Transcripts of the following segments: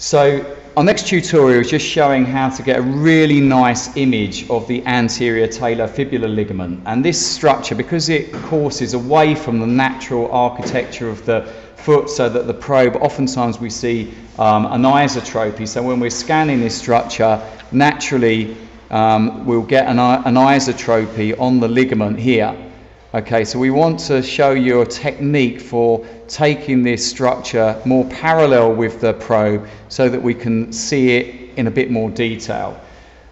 So our next tutorial is just showing how to get a really nice image of the anterior talar talofibular ligament. And this structure, because it courses away from the natural architecture of the foot so that the probe, oftentimes we see um, anisotropy. So when we're scanning this structure, naturally um, we'll get an anisotropy on the ligament here. Okay, so we want to show you a technique for taking this structure more parallel with the probe so that we can see it in a bit more detail.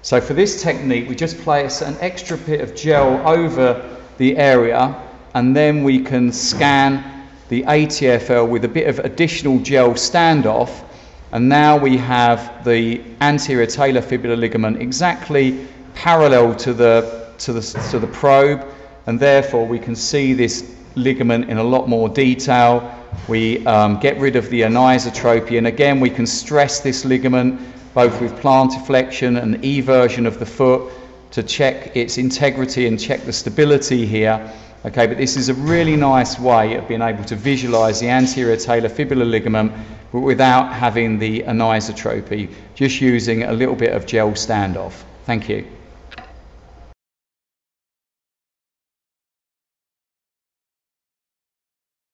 So for this technique, we just place an extra bit of gel over the area and then we can scan the ATFL with a bit of additional gel standoff and now we have the anterior talofibular ligament exactly parallel to the, to the, to the probe and therefore we can see this ligament in a lot more detail. We um, get rid of the anisotropy, and again we can stress this ligament both with plantarflexion and eversion of the foot to check its integrity and check the stability here. Okay, but this is a really nice way of being able to visualize the anterior talar talofibular ligament but without having the anisotropy, just using a little bit of gel standoff. Thank you.